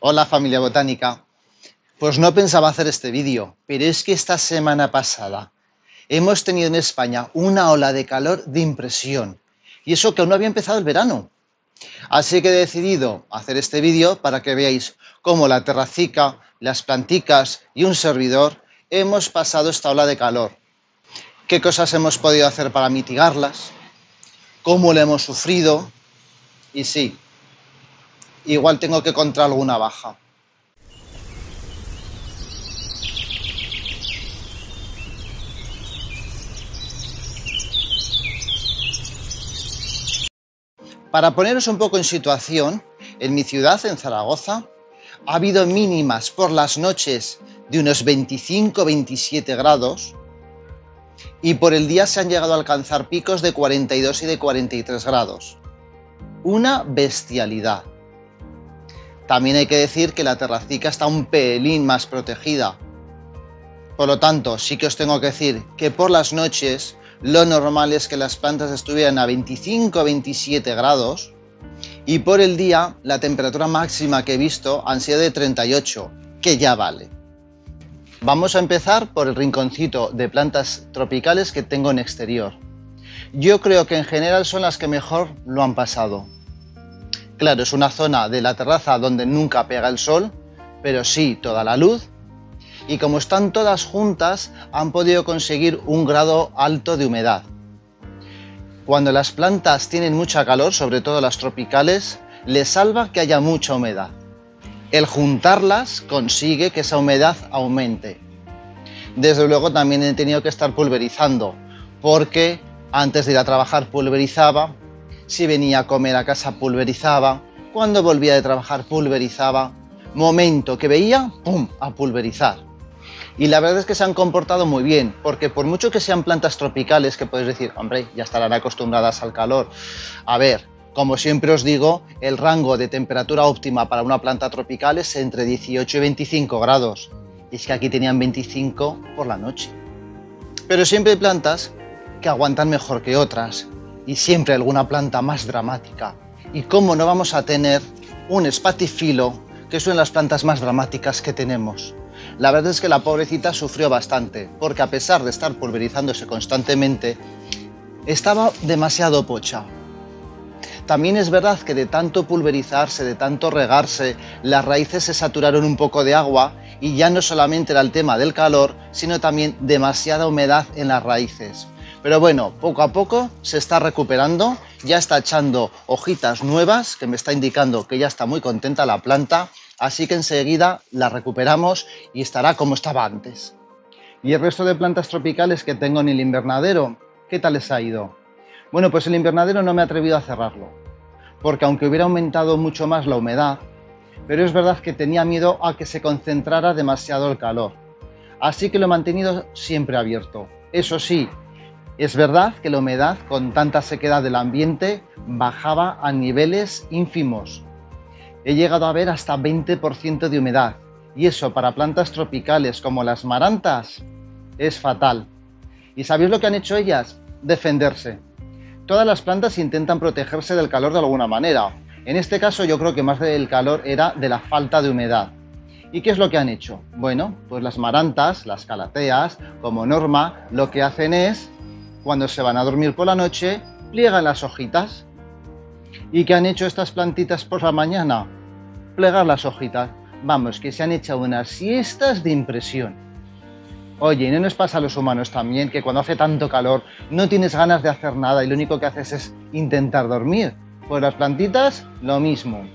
Hola familia botánica. Pues no pensaba hacer este vídeo, pero es que esta semana pasada hemos tenido en España una ola de calor de impresión. Y eso que aún no había empezado el verano. Así que he decidido hacer este vídeo para que veáis cómo la terracica, las planticas y un servidor hemos pasado esta ola de calor. Qué cosas hemos podido hacer para mitigarlas, cómo lo hemos sufrido y sí, igual tengo que contra alguna baja. Para poneros un poco en situación, en mi ciudad, en Zaragoza, ha habido mínimas por las noches de unos 25-27 grados y por el día se han llegado a alcanzar picos de 42 y de 43 grados. Una bestialidad. También hay que decir que la terracica está un pelín más protegida. Por lo tanto, sí que os tengo que decir que por las noches lo normal es que las plantas estuvieran a 25 27 grados y por el día la temperatura máxima que he visto han sido de 38, que ya vale. Vamos a empezar por el rinconcito de plantas tropicales que tengo en exterior. Yo creo que en general son las que mejor lo han pasado. Claro, es una zona de la terraza donde nunca pega el sol, pero sí toda la luz. Y como están todas juntas, han podido conseguir un grado alto de humedad. Cuando las plantas tienen mucha calor, sobre todo las tropicales, les salva que haya mucha humedad. El juntarlas consigue que esa humedad aumente. Desde luego también he tenido que estar pulverizando, porque antes de ir a trabajar pulverizaba, si venía a comer a casa pulverizaba, cuando volvía de trabajar pulverizaba, momento que veía, ¡pum!, a pulverizar. Y la verdad es que se han comportado muy bien, porque por mucho que sean plantas tropicales, que podéis decir, hombre, ya estarán acostumbradas al calor. A ver, como siempre os digo, el rango de temperatura óptima para una planta tropical es entre 18 y 25 grados. Y es que aquí tenían 25 por la noche. Pero siempre hay plantas que aguantan mejor que otras y siempre alguna planta más dramática. ¿Y cómo no vamos a tener un espatifilo, que son las plantas más dramáticas que tenemos? La verdad es que la pobrecita sufrió bastante, porque a pesar de estar pulverizándose constantemente, estaba demasiado pocha. También es verdad que de tanto pulverizarse, de tanto regarse, las raíces se saturaron un poco de agua y ya no solamente era el tema del calor, sino también demasiada humedad en las raíces. Pero bueno, poco a poco se está recuperando, ya está echando hojitas nuevas, que me está indicando que ya está muy contenta la planta, así que enseguida la recuperamos y estará como estaba antes. ¿Y el resto de plantas tropicales que tengo en el invernadero? ¿Qué tal les ha ido? Bueno, pues el invernadero no me he atrevido a cerrarlo, porque aunque hubiera aumentado mucho más la humedad, pero es verdad que tenía miedo a que se concentrara demasiado el calor. Así que lo he mantenido siempre abierto. Eso sí, es verdad que la humedad, con tanta sequedad del ambiente, bajaba a niveles ínfimos. He llegado a ver hasta 20% de humedad, y eso para plantas tropicales como las marantas es fatal. ¿Y sabéis lo que han hecho ellas? Defenderse. Todas las plantas intentan protegerse del calor de alguna manera. En este caso yo creo que más del calor era de la falta de humedad. ¿Y qué es lo que han hecho? Bueno, pues las marantas, las calateas, como norma, lo que hacen es cuando se van a dormir por la noche, pliegan las hojitas. ¿Y qué han hecho estas plantitas por la mañana? Plegar las hojitas. Vamos, que se han echado unas siestas de impresión. Oye, ¿y no nos pasa a los humanos también que cuando hace tanto calor no tienes ganas de hacer nada y lo único que haces es intentar dormir? Pues las plantitas, lo mismo.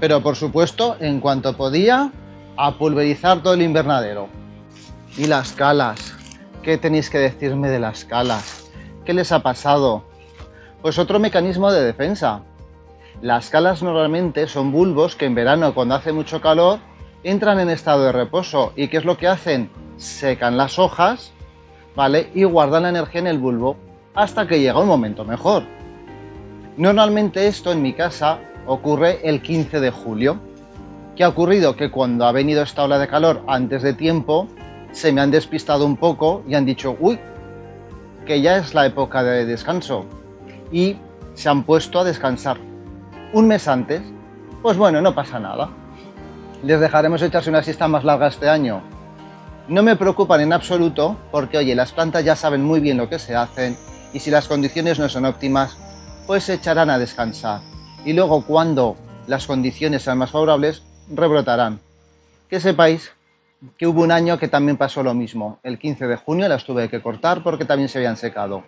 Pero por supuesto, en cuanto podía, a pulverizar todo el invernadero. Y las calas, ¿Qué tenéis que decirme de las calas? ¿Qué les ha pasado? Pues otro mecanismo de defensa. Las calas normalmente son bulbos que en verano cuando hace mucho calor entran en estado de reposo y ¿qué es lo que hacen? Secan las hojas, ¿vale? Y guardan la energía en el bulbo hasta que llega un momento mejor. Normalmente esto en mi casa ocurre el 15 de julio. ¿Qué ha ocurrido? Que cuando ha venido esta ola de calor antes de tiempo, se me han despistado un poco y han dicho, uy, que ya es la época de descanso. Y se han puesto a descansar. Un mes antes, pues bueno, no pasa nada. les dejaremos echarse una siesta más larga este año. No me preocupan en absoluto porque, oye, las plantas ya saben muy bien lo que se hacen y si las condiciones no son óptimas, pues se echarán a descansar. Y luego cuando las condiciones sean más favorables, rebrotarán. Que sepáis que hubo un año que también pasó lo mismo. El 15 de junio las tuve que cortar porque también se habían secado.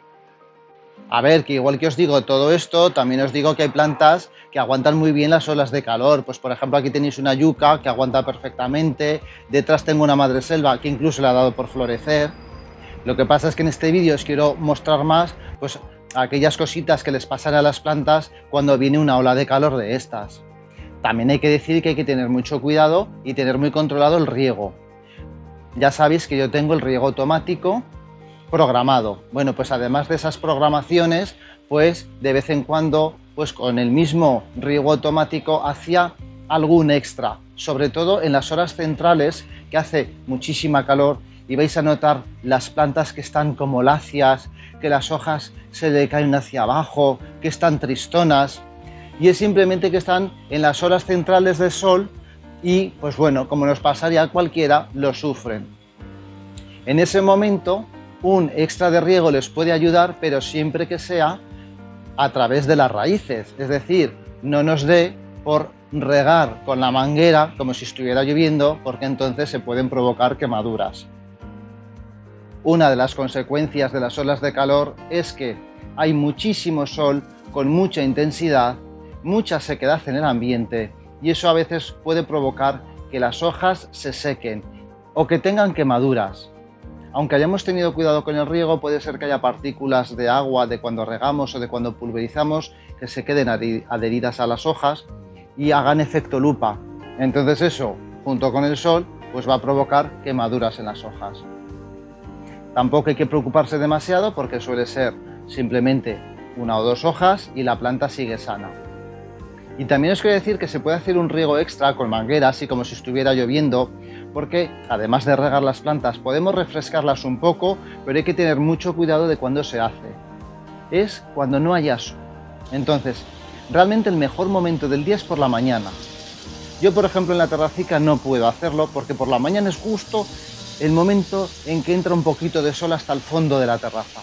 A ver, que igual que os digo todo esto, también os digo que hay plantas que aguantan muy bien las olas de calor. Pues por ejemplo aquí tenéis una yuca que aguanta perfectamente. Detrás tengo una madreselva que incluso le ha dado por florecer. Lo que pasa es que en este vídeo os quiero mostrar más pues aquellas cositas que les pasan a las plantas cuando viene una ola de calor de estas. También hay que decir que hay que tener mucho cuidado y tener muy controlado el riego. Ya sabéis que yo tengo el riego automático programado. Bueno, pues además de esas programaciones, pues de vez en cuando, pues con el mismo riego automático hacía algún extra, sobre todo en las horas centrales que hace muchísima calor y vais a notar las plantas que están como lacias, que las hojas se le caen hacia abajo, que están tristonas y es simplemente que están en las horas centrales del sol y pues bueno, como nos pasaría a cualquiera, lo sufren. En ese momento un extra de riego les puede ayudar, pero siempre que sea a través de las raíces, es decir, no nos dé por regar con la manguera como si estuviera lloviendo, porque entonces se pueden provocar quemaduras. Una de las consecuencias de las olas de calor es que hay muchísimo sol con mucha intensidad, mucha sequedad en el ambiente y eso a veces puede provocar que las hojas se sequen o que tengan quemaduras. Aunque hayamos tenido cuidado con el riego, puede ser que haya partículas de agua de cuando regamos o de cuando pulverizamos que se queden adheridas a las hojas y hagan efecto lupa. Entonces eso, junto con el sol, pues va a provocar quemaduras en las hojas. Tampoco hay que preocuparse demasiado porque suele ser simplemente una o dos hojas y la planta sigue sana. Y también os quiero decir que se puede hacer un riego extra con manguera, así como si estuviera lloviendo, porque además de regar las plantas podemos refrescarlas un poco, pero hay que tener mucho cuidado de cuándo se hace. Es cuando no hay aso. Entonces, realmente el mejor momento del día es por la mañana. Yo, por ejemplo, en la terracica no puedo hacerlo porque por la mañana es justo el momento en que entra un poquito de sol hasta el fondo de la terraza.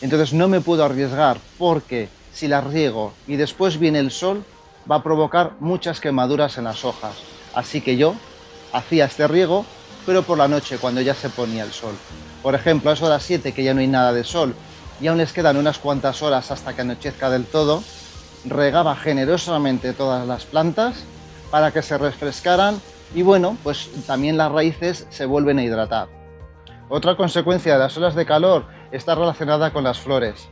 Entonces no me puedo arriesgar porque si las riego y después viene el sol, va a provocar muchas quemaduras en las hojas. Así que yo hacía este riego, pero por la noche, cuando ya se ponía el sol. Por ejemplo, a las 7, que ya no hay nada de sol, y aún les quedan unas cuantas horas hasta que anochezca del todo, regaba generosamente todas las plantas para que se refrescaran y bueno, pues también las raíces se vuelven a hidratar. Otra consecuencia de las olas de calor está relacionada con las flores.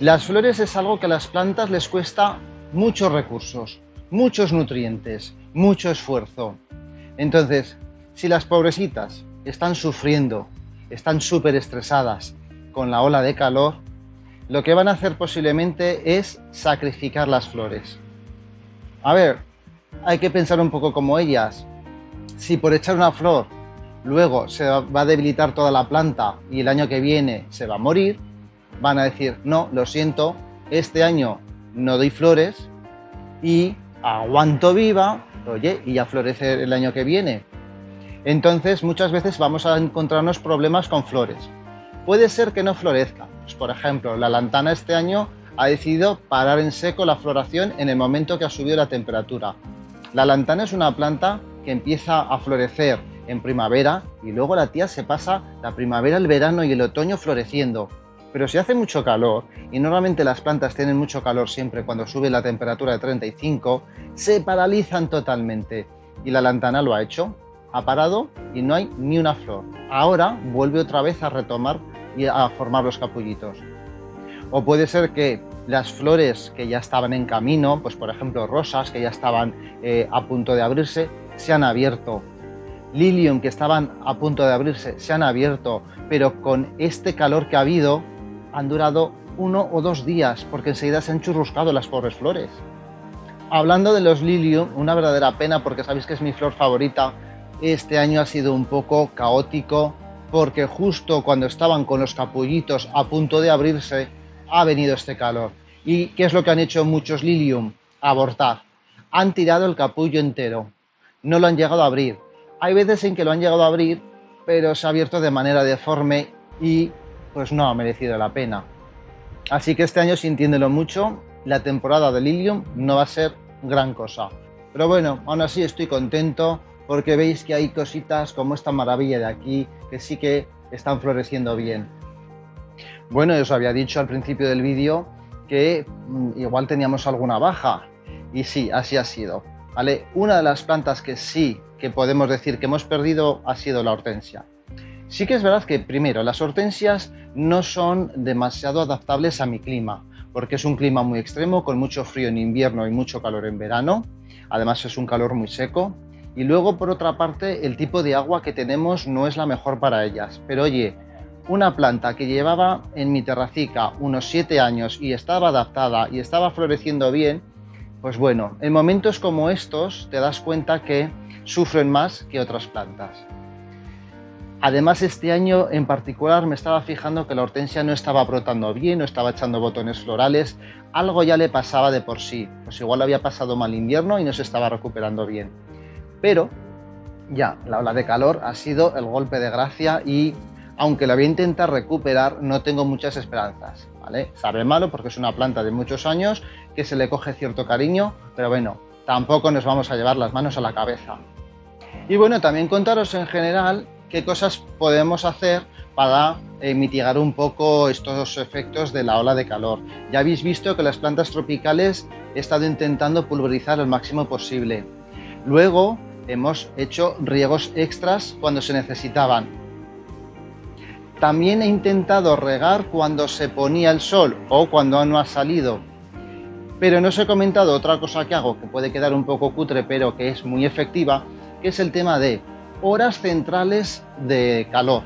Las flores es algo que a las plantas les cuesta muchos recursos, muchos nutrientes, mucho esfuerzo. Entonces, si las pobrecitas están sufriendo, están súper estresadas con la ola de calor, lo que van a hacer posiblemente es sacrificar las flores. A ver, hay que pensar un poco como ellas. Si por echar una flor luego se va a debilitar toda la planta y el año que viene se va a morir, van a decir, no, lo siento, este año no doy flores y aguanto viva, oye, y ya florece el año que viene. Entonces muchas veces vamos a encontrarnos problemas con flores. Puede ser que no florezca. Pues, por ejemplo, la lantana este año ha decidido parar en seco la floración en el momento que ha subido la temperatura. La lantana es una planta que empieza a florecer en primavera y luego la tía se pasa la primavera, el verano y el otoño floreciendo. Pero si hace mucho calor, y normalmente las plantas tienen mucho calor siempre cuando sube la temperatura de 35, se paralizan totalmente. Y la lantana lo ha hecho, ha parado y no hay ni una flor. Ahora vuelve otra vez a retomar y a formar los capullitos. O puede ser que las flores que ya estaban en camino, pues por ejemplo rosas que ya estaban eh, a punto de abrirse, se han abierto. Lilium que estaban a punto de abrirse se han abierto, pero con este calor que ha habido han durado uno o dos días porque enseguida se han churruscado las pobres flores. Hablando de los lilium, una verdadera pena porque sabéis que es mi flor favorita, este año ha sido un poco caótico porque justo cuando estaban con los capullitos a punto de abrirse ha venido este calor. ¿Y qué es lo que han hecho muchos lilium? Abortar. han tirado el capullo entero, no lo han llegado a abrir. Hay veces en que lo han llegado a abrir, pero se ha abierto de manera deforme y pues no ha merecido la pena. Así que este año, sintiéndolo mucho, la temporada de Lilium no va a ser gran cosa. Pero bueno, aún así estoy contento porque veis que hay cositas como esta maravilla de aquí que sí que están floreciendo bien. Bueno, os había dicho al principio del vídeo que mm, igual teníamos alguna baja y sí, así ha sido. Una de las plantas que sí que podemos decir que hemos perdido ha sido la hortensia. Sí que es verdad que primero, las hortensias no son demasiado adaptables a mi clima, porque es un clima muy extremo, con mucho frío en invierno y mucho calor en verano. Además es un calor muy seco y luego, por otra parte, el tipo de agua que tenemos no es la mejor para ellas. Pero oye, una planta que llevaba en mi terracica unos 7 años y estaba adaptada y estaba floreciendo bien, pues bueno, en momentos como estos te das cuenta que sufren más que otras plantas. Además, este año en particular me estaba fijando que la hortensia no estaba brotando bien, no estaba echando botones florales, algo ya le pasaba de por sí, pues igual había pasado mal invierno y no se estaba recuperando bien. Pero ya, la ola de calor ha sido el golpe de gracia y aunque la voy a intentar recuperar, no tengo muchas esperanzas. ¿vale? Sabe malo porque es una planta de muchos años que se le coge cierto cariño, pero bueno, tampoco nos vamos a llevar las manos a la cabeza. Y bueno, también contaros en general qué cosas podemos hacer para eh, mitigar un poco estos efectos de la ola de calor. Ya habéis visto que las plantas tropicales he estado intentando pulverizar el máximo posible. Luego hemos hecho riegos extras cuando se necesitaban. También he intentado regar cuando se ponía el sol o cuando no ha salido. Pero no os he comentado otra cosa que hago, que puede quedar un poco cutre, pero que es muy efectiva, que es el tema de horas centrales de calor.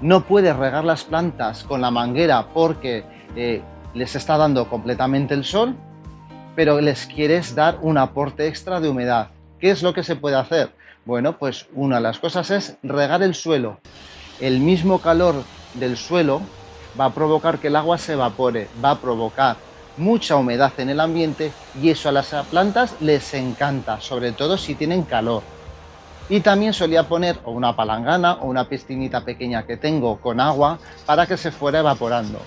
No puedes regar las plantas con la manguera porque eh, les está dando completamente el sol, pero les quieres dar un aporte extra de humedad. ¿Qué es lo que se puede hacer? Bueno, pues una de las cosas es regar el suelo. El mismo calor del suelo va a provocar que el agua se evapore, va a provocar mucha humedad en el ambiente y eso a las plantas les encanta, sobre todo si tienen calor. Y también solía poner una palangana o una piscinita pequeña que tengo con agua para que se fuera evaporando.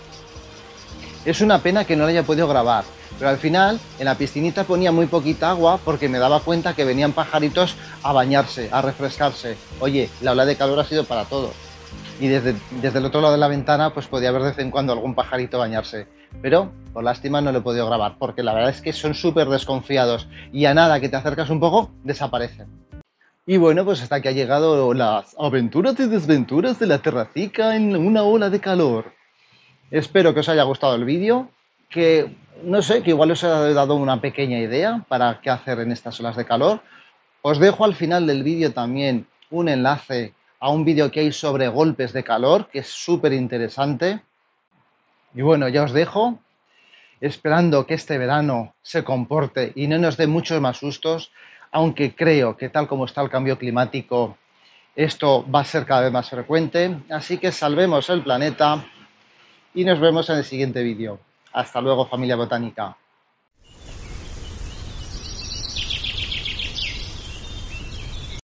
Es una pena que no lo haya podido grabar, pero al final en la piscinita ponía muy poquita agua porque me daba cuenta que venían pajaritos a bañarse, a refrescarse. Oye, la ola de calor ha sido para todos. Y desde, desde el otro lado de la ventana pues podía ver de vez en cuando algún pajarito bañarse. Pero por lástima no lo he podido grabar porque la verdad es que son súper desconfiados y a nada que te acercas un poco desaparecen. Y bueno, pues hasta que ha llegado las aventuras y desventuras de la terracica en una ola de calor. Espero que os haya gustado el vídeo, que no sé, que igual os he dado una pequeña idea para qué hacer en estas olas de calor. Os dejo al final del vídeo también un enlace a un vídeo que hay sobre golpes de calor, que es súper interesante. Y bueno, ya os dejo, esperando que este verano se comporte y no nos dé muchos más sustos, aunque creo que tal como está el cambio climático, esto va a ser cada vez más frecuente. Así que salvemos el planeta y nos vemos en el siguiente vídeo. Hasta luego familia botánica.